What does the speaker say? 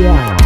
Yeah.